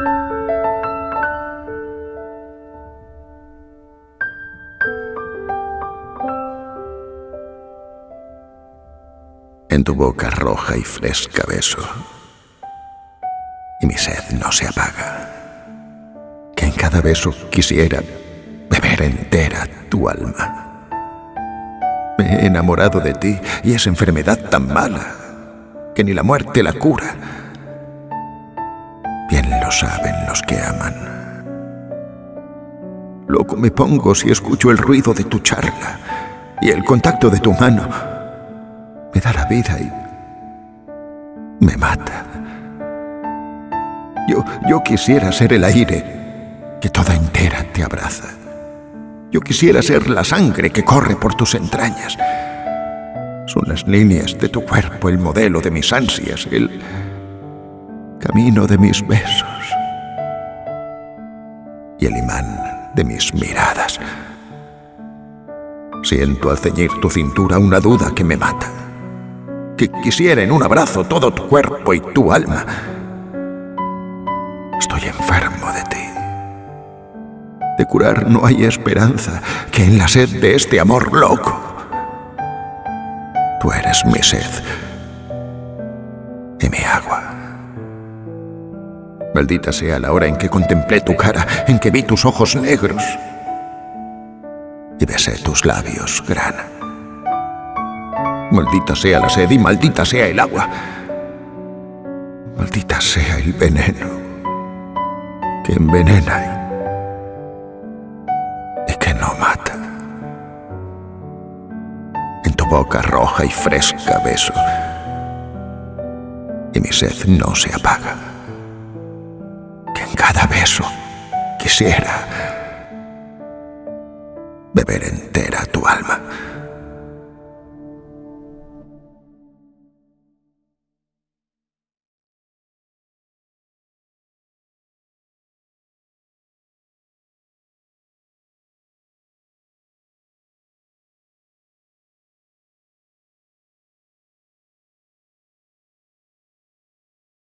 En tu boca roja y fresca beso, y mi sed no se apaga, que en cada beso quisiera beber entera tu alma. Me he enamorado de ti y esa enfermedad tan mala que ni la muerte la cura. Lo saben los que aman. Loco me pongo si escucho el ruido de tu charla y el contacto de tu mano me da la vida y me mata. Yo, yo quisiera ser el aire que toda entera te abraza. Yo quisiera ser la sangre que corre por tus entrañas. Son las líneas de tu cuerpo el modelo de mis ansias, el camino de mis besos y el imán de mis miradas. Siento al ceñir tu cintura una duda que me mata. Que quisiera en un abrazo todo tu cuerpo y tu alma. Estoy enfermo de ti. De curar no hay esperanza que en la sed de este amor loco. Tú eres mi sed y mi agua. Maldita sea la hora en que contemplé tu cara, en que vi tus ojos negros y besé tus labios grana. Maldita sea la sed y maldita sea el agua. Maldita sea el veneno que envenena y, y que no mata. En tu boca roja y fresca beso y mi sed no se apaga. Cada beso quisiera beber entera tu alma.